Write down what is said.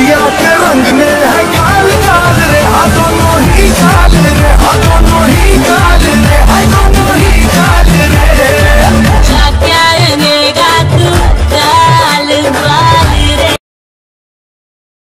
दुनिया के रंग में है काल काल रे हाँ दोनों तो ही काल रे हाँ दोनों